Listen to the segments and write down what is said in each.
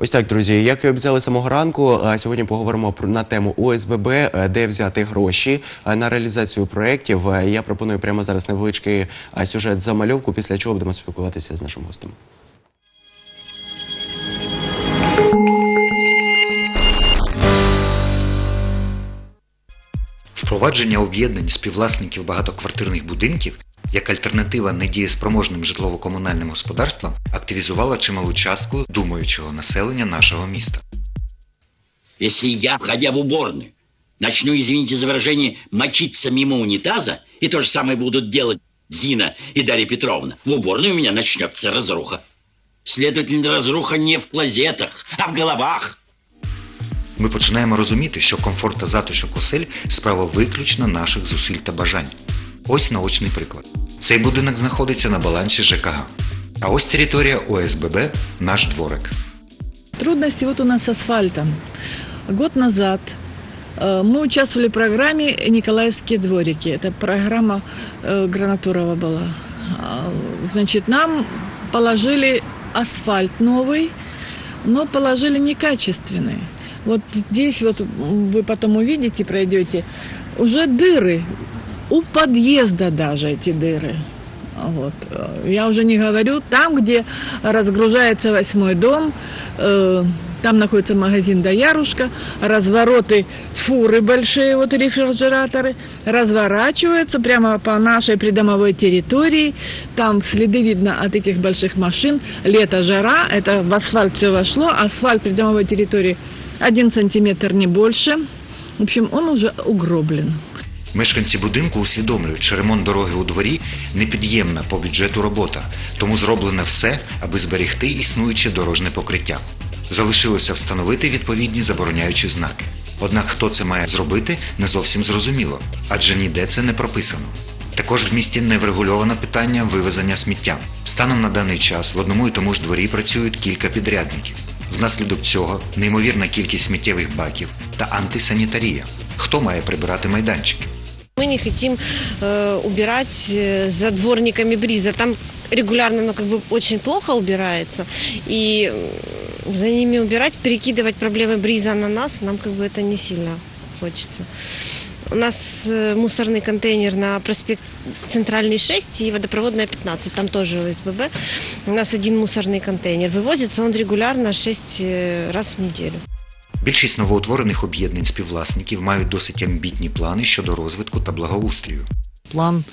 Ось так, друзі. Як і обіцяли самого ранку, сьогодні поговоримо про на тему ОСББ, е, де взяти гроші е, на реалізацію проєктів. Е, Я пропоную прямо зараз невеличкий е, сюжет замальовку, після чого будемо спілкуватися з нашим гостем. Впровадження об'єднань співвласників багатоквартирних будинків як альтернатива недієспроможним житлово-комунальним господарствам активізувала чималу частку думаючого населення нашого міста. Если я, входя в уборную, начну, извините за выражение, мочиться мимо унитаза, и то же самое будут делать Зина и Дарья Петровна, в уборной у меня начнется разруха. Следовательно, разруха не в клозетах, а в головах Ми починаємо розуміти, що комфорт та затишок осель справа виключно наших зусиль та бажань. Ось наочний приклад. Цей будинок знаходиться на балансі ЖКГ. А ось територія ОСББ наш дворик. Трудности вот у нас с асфальтом. Год назад э, мы участвовали в программе «Николаевские дворики». Это программа э, Гранатурова была. А, Значит, нам положили асфальт новый, но положили некачественный. Вот здесь вот вы потом увидите, пройдете, уже дыры. У подъезда даже эти дыры. Вот. Я уже не говорю, там, где разгружается восьмой дом, э, там находится магазин «Доярушка», развороты фуры большие, вот рефрижераторы, разворачиваются прямо по нашей придомовой территории. Там следы видно от этих больших машин. Лето, жара, это в асфальт все вошло. Асфальт придомовой территории один сантиметр, не больше. В общем, он уже угроблен. Мешканці будинку усвідомлюють, що ремонт дороги у дворі непід'ємна по бюджету робота, тому зроблене все, аби зберегти існуюче дорожне покриття. Залишилося встановити відповідні забороняючі знаки. Однак хто це має зробити, не зовсім зрозуміло, адже ніде це не прописано. Також в місті не врегульовано питання вивезення сміття. Станом на даний час в одному і тому ж дворі працюють кілька підрядників. Внаслідок цього неймовірна кількість сміттєвих баків та антисанітарія. Хто має прибирати майданчики? Мы не хотим э, убирать э, за дворниками Бриза. Там регулярно, ну, как бы очень плохо убирается. И м, за ними убирать, перекидывать проблемы Бриза на нас, нам как бы это не сильно хочется. У нас э, мусорный контейнер на проспект Центральный 6 и водопроводная 15, там тоже ОСББ. У нас один мусорный контейнер. Вывозится он регулярно 6 э, раз в неделю. Більшість новоутворених об'єднань співвласників мають досить амбітні плани щодо розвитку та благоустрію. план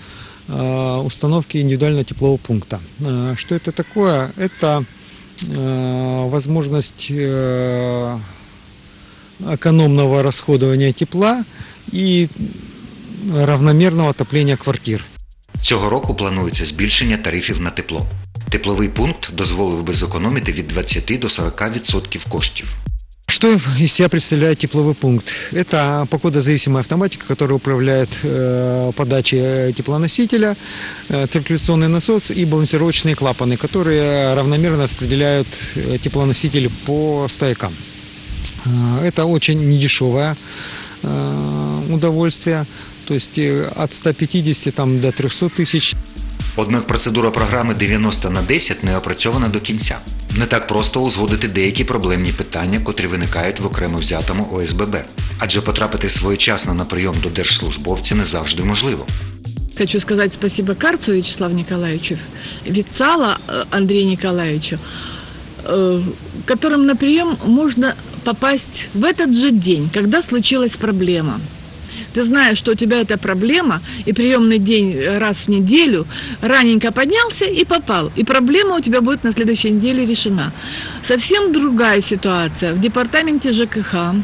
э, установки индивидуального теплового пункта. Э, Что это такое? Это э, возможность э, экономного расходования тепла и равномерного отопления квартир. Цього року планується збільшення тарифів на тепло. Тепловий пункт дозволив би зекономити від 20 до 40% коштів. Что из себя представляет тепловой пункт? Это погодозависимая автоматика, которая управляет э, подачей теплоносителя, э, циркуляционный насос и балансировочные клапаны, которые равномерно распределяют э, теплоноситель по стоякам. Э, Это очень недешевое э, удовольствие, то есть э, от 150 там, до 300 тысяч Однак процедура програми 90 на 10 не опрацьована до кінця. Не так просто узгодити деякі проблемні питання, котрі виникають в окремо взятому ОСББ. Адже потрапити своєчасно на прийом до держслужбовця не завжди можливо. Хочу сказать спасибо Карцу Вячеславу Николаевичу, Вицала э, Андрею Николаевичу, э, которым на прием можно Попасть в этот же день, когда случилась проблема. Ты знаешь, что у тебя эта проблема, и приемный день раз в неделю, раненько поднялся и попал. И проблема у тебя будет на следующей неделе решена. Совсем другая ситуация в департаменте ЖКХ.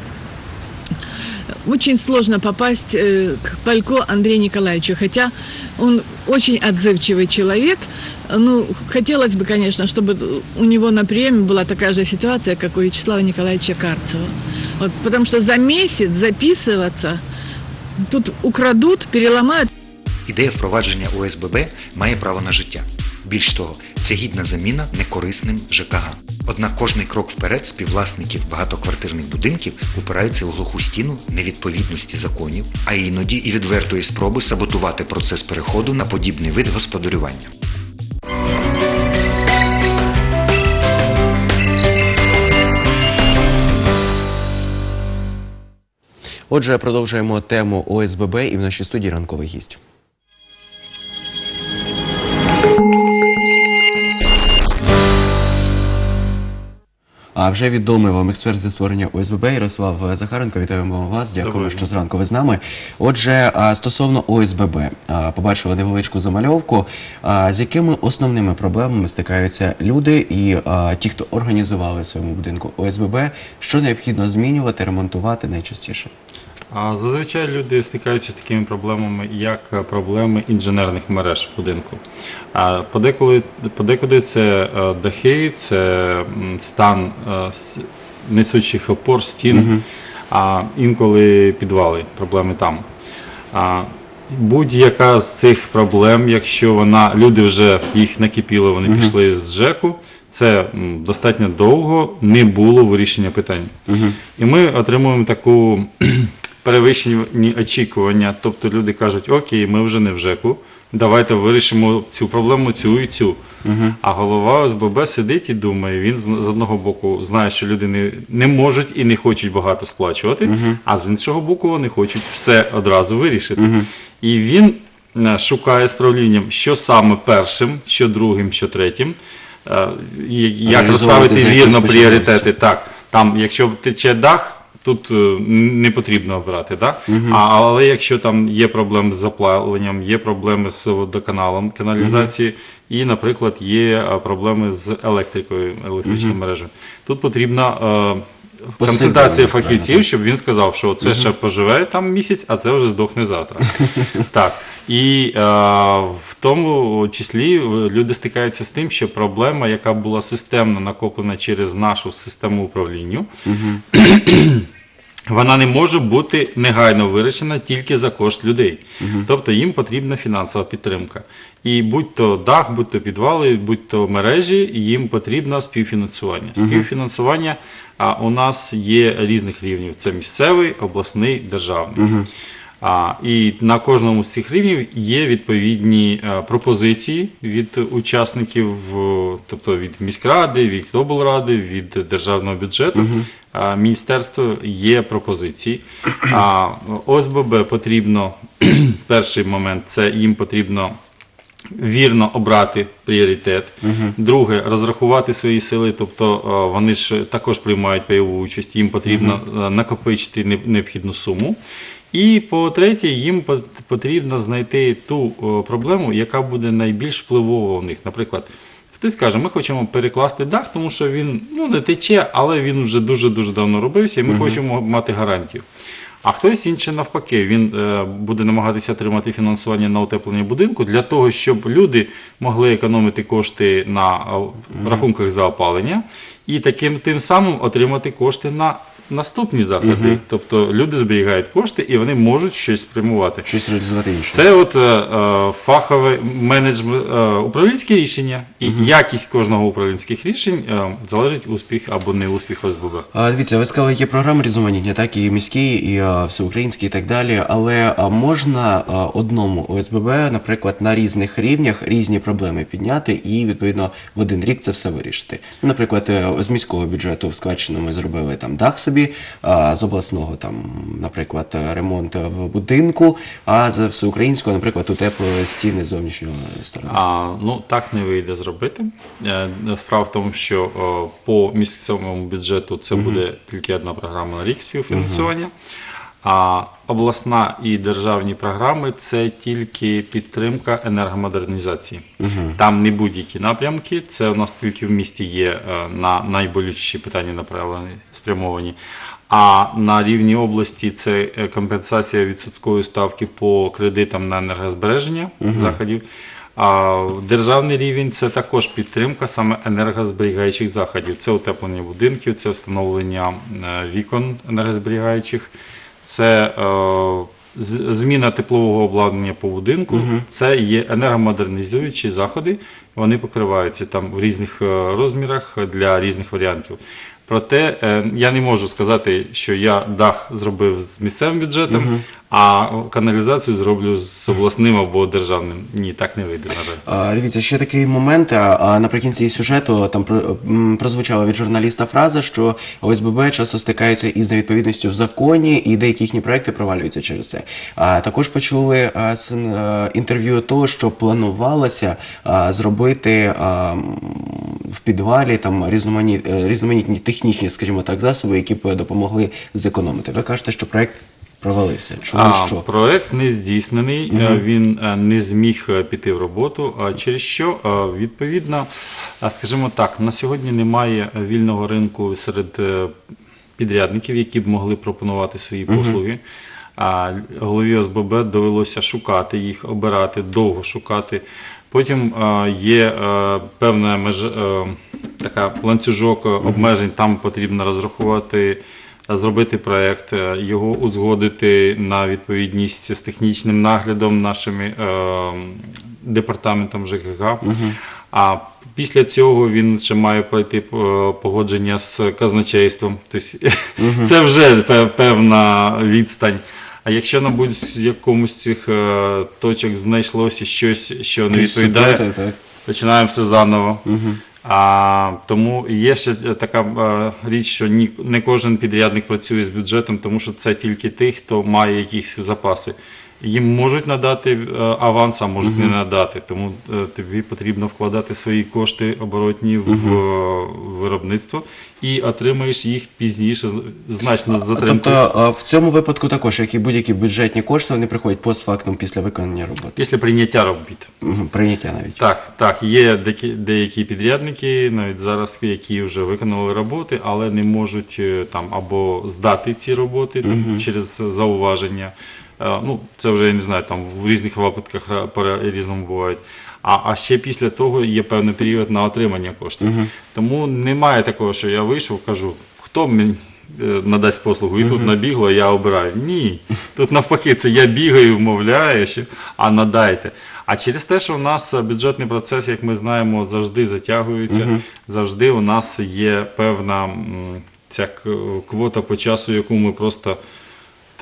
Очень сложно попасть э, к Палько Андрею Николаевичу, хотя он очень отзывчивый человек. Ну, хотелось бы, конечно, чтобы у него на приеме была такая же ситуация, как у Вячеслава Николаевича Карцева. Вот, потому что за месяц записываться тут украдут, переломают. Ідея впровадження ОСББ має право на життя. Більш того, це гідна заміна некорисним ЖКГ. Однак кожний крок вперед співвласників багатоквартирних будинків упирається в глуху стіну невідповідності законів, а іноді і відвертої спроби саботувати процес переходу на подібний вид господарювання. Отже, продовжуємо тему ОСББ і в нашій студії ранковий гість. А вже відомий вам експерт зі створення ОСББ Ярослав Захаренко. Вітаємо вас. дякую, що зранку ви з нами. Отже, стосовно ОСББ, побачили невеличку замальовку. З якими основними проблемами стикаються люди і ті, хто організували в своєму будинку ОСББ, що необхідно змінювати, ремонтувати найчастіше? Зазвичай люди стикаються з такими проблемами, як е, проблеми інженерних мереж будинку. Подеколи, подекуди це е, дахи, це стан е, несучих опор, стін, а інколи підвали, проблеми там. Будь-яка з цих проблем, якщо вона люди вже їх накипіли, вони пішли з ЖЕКу. Це достатньо довго не було вирішення питань. І ми отримуємо таку перевищені очікування. Тобто люди кажуть, окей, ми вже не в ЖЕКу, давайте вирішимо цю проблему, цю і цю. А голова ОСББ сидить і думає, він з одного боку знає, що люди не, не можуть і не хочуть багато сплачувати, а з іншого боку, вони хочуть все одразу вирішити. І він е, шукає з правлінням, що саме першим, що другим, що третім. е, Як розставити вірно пріоритети. Так, там, якщо тече дах, тут е, не потрібно обирати, да? а, але якщо там є проблеми з заплавленням, є проблеми з водоканалом каналізації, і, наприклад, є проблеми з електрикою, електричною мережею, тут потрібна е, консультація фахівців, щоб він сказав, що це ще поживе там місяць, а це вже здохне завтра. так. І е, в тому числі е, люди стикаються з тим, що проблема, яка була системно накоплена через нашу систему управління, вона не може бути негайно вирішена тільки за кошт людей. Тобто їм потрібна фінансова підтримка. І будь-то дах, будь-то підвали, будь-то мережі, їм потрібно співфінансування. Співфінансування а, у нас є різних рівнів: це місцевий, обласний, державний. А, і на кожному з цих рівнів є відповідні е, пропозиції від учасників, тобто від міськради, від облради, від державного бюджету. А, міністерство є пропозиції. А ОСББ потрібно перший момент це їм потрібно вірно обрати пріоритет. Друге, розрахувати свої сили, тобто е, вони ж також приймають пайову участь, їм потрібно е, накопичити необхідну суму. І по-третє, їм потрібно знайти ту проблему, яка буде найбільш впливова у них. Наприклад, хтось каже, ми хочемо перекласти дах, тому що він ну, не тече, але він вже дуже-дуже давно робився, і ми хочемо мати гарантію. А хтось інший навпаки, він е, буде намагатися отримати фінансування на утеплення будинку для того, щоб люди могли економити кошти на рахунках за опалення і таким тим самим отримати кошти на наступні заходи. Тобто люди зберігають кошти і вони можуть щось спрямувати. Щось реалізувати інше. Це от е, е, фахове менеджмент е, управлінське рішення, і якість кожного управлінських рішень е, залежить успіх або не успіх ОСББ. А, дивіться, ви сказали, є програми різноманітні, так і міські, і а, всеукраїнські, і так далі. Але а, можна а, одному ОСББ, наприклад, на різних рівнях різні проблеми підняти і відповідно в один рік це все вирішити. Наприклад, е, з міського бюджету в складчину ми зробили там дах собі, а з обласного там, наприклад, ремонт в будинку, а з всеукраїнського, наприклад, утеплили стіни зовнішньої сторони. А, ну так не вийде зробити. Е, Справа в тому, що по місцевому бюджету це буде тільки одна програма на рік співфінансування. А обласна і державні програми це тільки підтримка енергомодернізації. Там не будь-які напрямки. Це у нас тільки в місті є е, на найболючіші питання направлені спрямовані. А на рівні області це е, компенсація відсоткової ставки по кредитам на енергозбереження заходів. А державний рівень це також підтримка саме енергозберігаючих заходів. Це утеплення будинків, це встановлення е, вікон енергозберігаючих, це е, зміна теплового обладнання по будинку. Це є енергомодернізуючі заходи. Вони покриваються там в різних е, розмірах для різних варіантів. Проте е, я не можу сказати, що я дах зробив з місцевим бюджетом, а каналізацію зроблю з обласним або державним. Ні, так не вийде, на жаль. Дивіться, ще такий момент. а, Наприкінці сюжету там про- прозвучала від журналіста фраза, що ОСББ часто стикаються із невідповідністю в законі, і деякі їхні проекти провалюються через це. А також почули а, інтерв'ю того, що планувалося зробити в підвалі там різноманітні, е, різноманітні технічні, скажімо так, засоби, які б допомогли зекономити. Ви кажете, що проект провалився. Чому А, що? проект не здійснений, е, він е, не зміг е, піти в роботу. А через що відповідно, скажімо так, на сьогодні немає вільного ринку серед підрядників, які б могли пропонувати свої послуги. А голові ОСББ довелося шукати їх, обирати, довго шукати. Потім є певна меж, е, така ланцюжок обмежень, там потрібно розрахувати зробити проект, е, його узгодити на відповідність з технічним наглядом нашими е, департаментом ЖКГ. А після цього він ще має пройти е, погодження з казначейством. Тобто це вже певна відстань. А якщо на будь-якомусь з цих е, точок знайшлося щось, що не відповідає, починаємо все заново. А, тому є ще така а, річ, що ні, не кожен підрядник працює з бюджетом, тому що це тільки тих, хто має якісь запаси. Їм можуть надати е, аванс, а можуть не надати. Тому е, тобі потрібно вкладати свої кошти оборотні в е, виробництво і отримаєш їх пізніше, значно з затримкою. Тобто в цьому випадку також, як і будь-які бюджетні кошти, вони приходять постфактум після виконання роботи. Після прийняття робіт. Прийняття навіть. Так, так, є деякі, підрядники, навіть зараз, які вже виконали роботи, але не можуть там або здати ці роботи там, через зауваження. Е, Ну, це вже я не знаю, там в різних випадках по-різному бувають. А, а ще після того є певний період на отримання коштів. Тому немає такого, що я вийшов, кажу, хто мені е, надасть послугу, і тут набігло, я обираю. Ні. Тут навпаки, це я бігаю, вмовляю, що а надайте. А через те, що у нас е, бюджетний процес, як ми знаємо, завжди затягується, завжди у нас є певна ця квота по часу, яку ми просто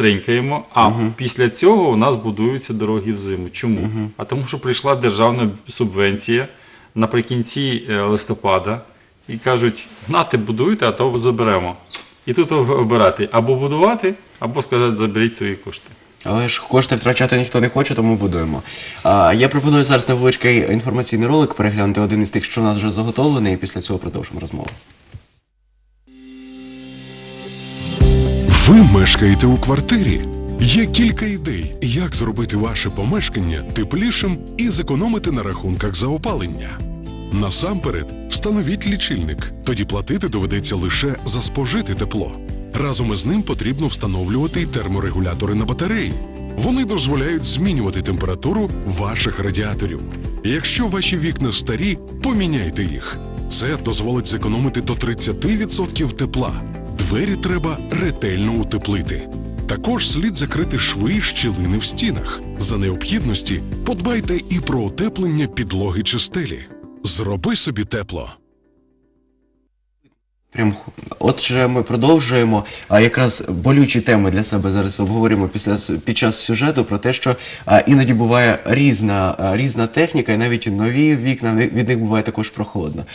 тринькаємо. А після цього у нас будуються дороги в зиму. Чому? А тому, що прийшла державна субвенція наприкінці е, листопада і кажуть: нате будуйте, а то заберемо. І тут об- обирати або будувати, або сказати, заберіть свої кошти. Але ж кошти втрачати ніхто не хоче, тому будуємо. А, я пропоную зараз невеличкий інформаційний ролик переглянути один із тих, що у нас вже заготовлений, і після цього продовжимо розмову. Ви мешкаєте у квартирі. Є кілька ідей, як зробити ваше помешкання теплішим і зекономити на рахунках за опалення. Насамперед, встановіть лічильник, тоді платити доведеться лише за спожите тепло. Разом із ним потрібно встановлювати й терморегулятори на батареї. Вони дозволяють змінювати температуру ваших радіаторів. Якщо ваші вікна старі, поміняйте їх. Це дозволить зекономити до 30% тепла. Двері треба ретельно утеплити. Також слід закрити шви і щілини в стінах. За необхідності подбайте і про утеплення підлоги чи стелі. Зроби собі тепло. Прям отже, ми продовжуємо. А якраз болючі теми для себе зараз обговорюємо після під час сюжету про те, що а, іноді буває різна, а, різна техніка, і навіть нові вікна від них буває також прохолодно.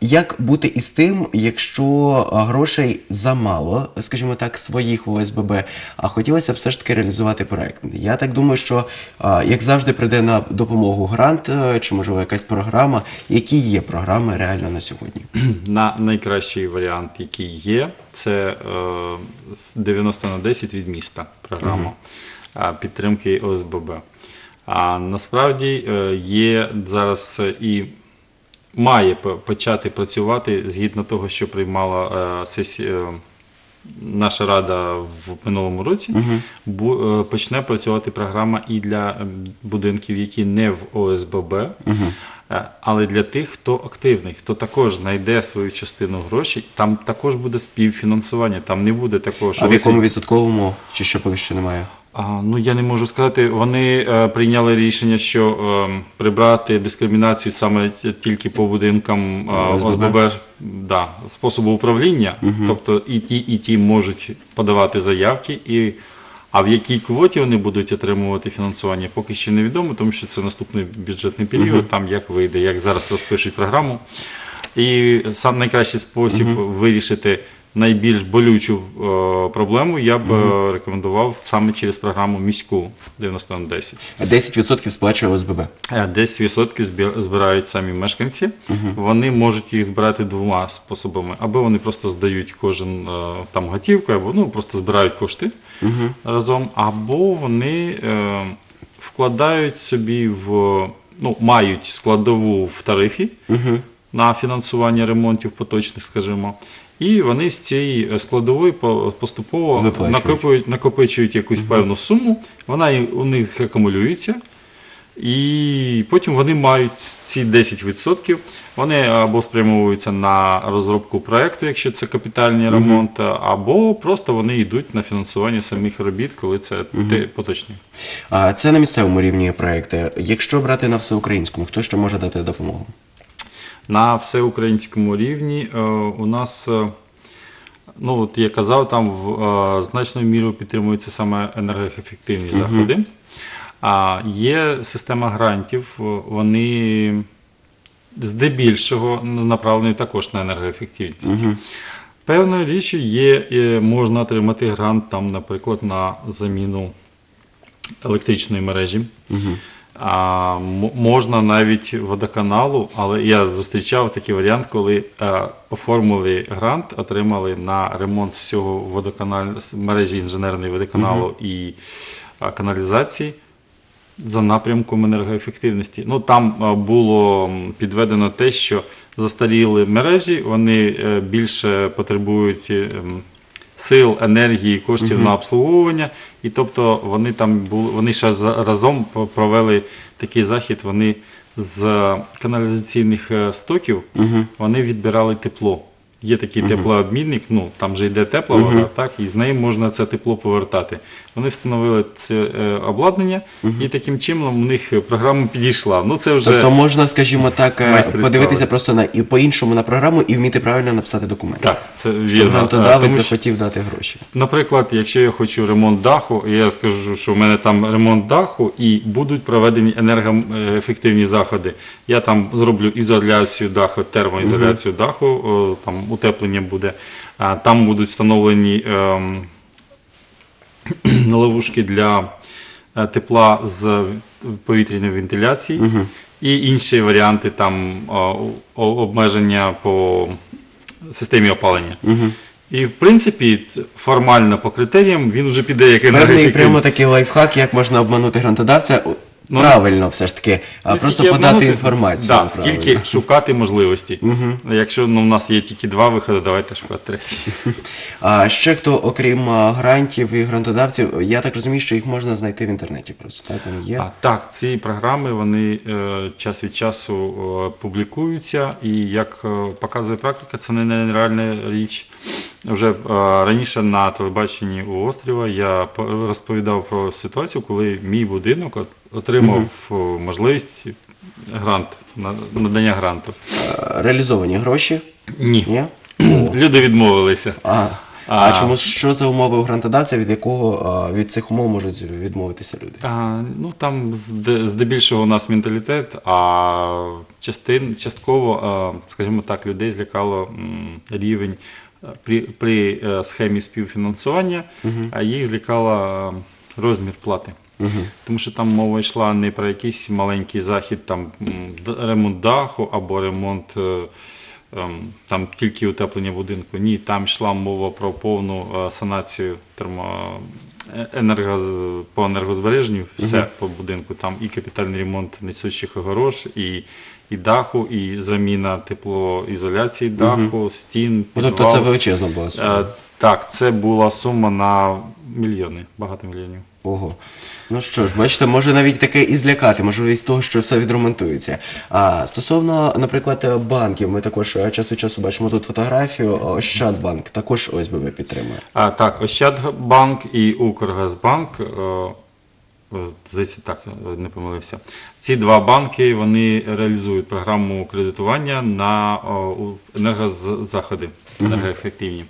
Як бути із тим, якщо грошей замало, скажімо так, своїх в ОСББ, а хотілося б все ж таки реалізувати проект? Я так думаю, що а, як завжди прийде на допомогу грант е, чи можливо якась програма, які є програми реально на сьогодні. На найкращий варіант, який є, це е, 90 на 10 від міста програма е, підтримки ОСББ. А насправді е, є зараз е, і має почати працювати згідно того, що приймала е, сесія. е, Наша рада в минулому році е, почне працювати програма і для е, будинків, які не в ОСББ, Е, Але для тих, хто активний, хто також знайде свою частину грошей, там також буде співфінансування. Там не буде такого, що А в якому сидите- відсотковому чи ще поки що немає? а, ну я не можу сказати. Вони е, прийняли рішення, що е, прибрати дискримінацію саме тільки по будинкам е, ОСББ? Да, способу управління. Тобто і ті, і ті можуть подавати заявки, і А в якій квоті вони будуть отримувати фінансування, поки ще невідомо, тому що це наступний бюджетний період, там як вийде, як зараз розпишуть програму. І сам найкращий спосіб вирішити найбільш болючу е, проблему я б е, рекомендував саме через програму міську 90 на 10. 10% сплачує ОСББ. Е, 10% збирають самі мешканці. Вони можуть їх збирати двома способами. Або вони просто здають кожен е, там готівку, або ну, просто збирають кошти разом, або вони е, вкладають собі в ну, мають складову в тарифі на фінансування ремонтів поточних, скажімо. І вони з цієї складової поступово накопують, накопичують якусь певну суму, вона у них акумулюється, і потім вони мають ці 10%, вони або спрямовуються на розробку проєкту, якщо це капітальний ремонт, або просто вони йдуть на фінансування самих робіт, коли це те- поточні. А це на місцевому рівні проекти. Якщо брати на всеукраїнському, хто ще може дати допомогу? На всеукраїнському рівні е, у нас, е, ну от я казав, там в е, значною мірою підтримуються саме енергоефективні заходи. А є система грантів, вони здебільшого направлені також на енергоефективність. Певною річчю є, можна отримати грант там, наприклад, на заміну електричної мережі. А, можна навіть водоканалу, але я зустрічав такий варіант, коли е, оформили грант, отримали на ремонт всього водоканалу, мережі інженерної водоканалу і е, каналізації за напрямком енергоефективності. Ну там е, було підведено те, що застаріли мережі, вони е, більше потребують. е, Сил, енергії, коштів на обслуговування, і тобто вони там були, вони ще разом провели такий захід. Вони з каналізаційних стоків стоків вони відбирали тепло. Є такий теплообмінник, ну там же йде тепла вода, так, і з неї можна це тепло повертати. Вони встановили це е, обладнання, і таким чином у них програма підійшла. Ну це вже Тобто можна, скажімо так, е, майстри подивитися справи. просто на і по-іншому на програму і вміти правильно написати документ. так, це Щоб вірно. А, грантодавець тому що- захотів дати гроші. Наприклад, якщо я хочу ремонт даху, і я скажу, що в мене там ремонт даху і будуть проведені енергоефективні заходи. Я там зроблю ізоляцію даху, термоізоляцію даху, о, там утеплення буде. Там будуть встановлені ем, ловушки для е, тепла з повітряної вентиляції. І інші варіанти там обмеження по системі опалення. І в принципі, формально по критеріям він вже піде як Певний енергоефективний. прямо такий лайфхак, як можна обманути грантодавця. О, Ну, Правильно, все ж таки, а просто подати обманути, інформацію. Да, правильно. скільки шукати можливості. Якщо ну, у нас є тільки два виходи, давайте шукати третій. А ще хто, окрім грантів і грантодавців, я так розумію, що їх можна знайти в інтернеті просто. Так, вони є. А, так, ці програми вони е, час від часу е, публікуються, і як е, показує практика, це не нереальна річ. Вже е, раніше на телебаченні у Острова я по- розповідав про ситуацію, коли мій будинок отримав е, можливість грант, на- надання гранту. Реалізовані гроші? Ні. Ні? Люди відмовилися. А, а, А. чому що за умови у грантодавця, від якого від цих умов можуть відмовитися люди? А, ну там здебільшого у нас менталітет, а частин, частково, скажімо так, людей злякало рівень при, при е, схемі співфінансування, а їх злякала е, розмір плати. Тому що там мова йшла не про якийсь маленький захід, там ремонт даху або ремонт. ем, Там тільки утеплення будинку. Ні, там йшла мова про повну санацію термо, енерго, по енергозбереженню, все по будинку. Там і капітальний ремонт несучих огорож, і, і даху, і заміна теплоізоляції даху, стін. Ну, тобто це величезна була сума. Е, Так, це була сума на мільйони, багато мільйонів. Ого. Ну що ж, бачите, може навіть таке і злякати, можливість того, що все відремонтується. А стосовно, наприклад, банків, ми також е, час від часу бачимо тут фотографію. Ощадбанк також ОСББ підтримує. А, так, Ощадбанк і Укргазбанк, е, е, здається, так, не помилився. Ці два банки вони реалізують програму кредитування на енергозаходи енергоефективні.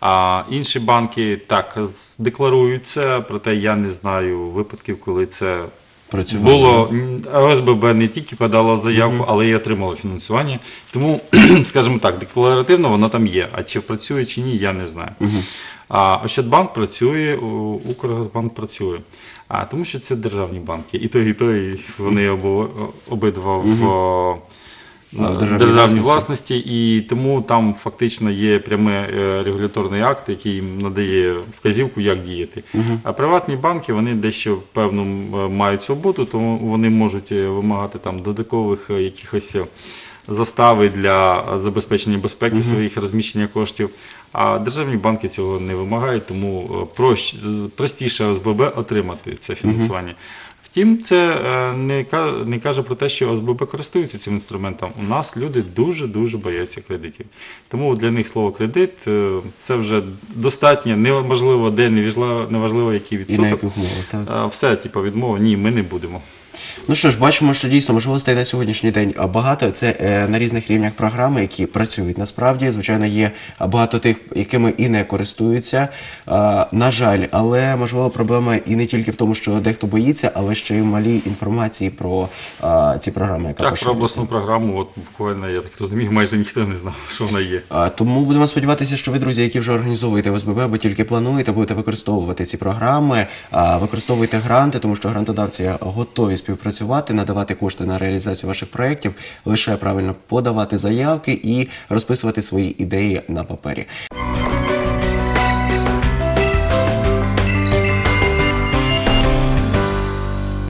А інші банки так з- декларують це, проте я не знаю випадків, коли це Працювало, було. ОСББ не тільки подало заявку, але й отримало фінансування. Тому, скажімо так, декларативно воно там є. А чи працює чи ні, я не знаю. А Ощадбанк працює, Укргазбанк працює. А тому що це державні банки. І той, і той вони обо, обидва в. о, в державній державній власності. і тому там фактично є прямий е, регуляторний акт, який їм надає вказівку, як діяти. А приватні банки вони дещо певно мають свободу, тому вони можуть е, вимагати там додаткових е, якихось е, застави для е, забезпечення безпеки своїх розміщення коштів. А державні банки цього не вимагають, тому е, прощ- е, простіше ОСББ отримати це фінансування. Втім, це е, не, не каже про те, що ОСББ користуються цим інструментом. У нас люди дуже-дуже бояться кредитів. Тому для них слово кредит це вже достатньо, неважливо де, неважливо, неважливо який І на відсоток. яких умовах, так? Все, типу, відмова, ні, ми не будемо. Ну що ж, бачимо, що дійсно можливостей на сьогоднішній день багато. Це е, на різних рівнях програми, які працюють. Насправді, звичайно, є багато тих, якими і не користуються. А, на жаль, але можливо проблема і не тільки в тому, що дехто боїться, але ще й в малій інформації про а, ці програми, яка Так, про обласну програму, от буквально, я так розумію, майже ніхто не знав, що вона є. А, Тому будемо сподіватися, що ви, друзі, які вже організовуєте ОСББ, або тільки плануєте, будете використовувати ці програми, а, використовуйте гранти, тому що грантодавці готові співпрацювати, надавати кошти на реалізацію ваших проєктів, лише правильно подавати заявки і розписувати свої ідеї на папері.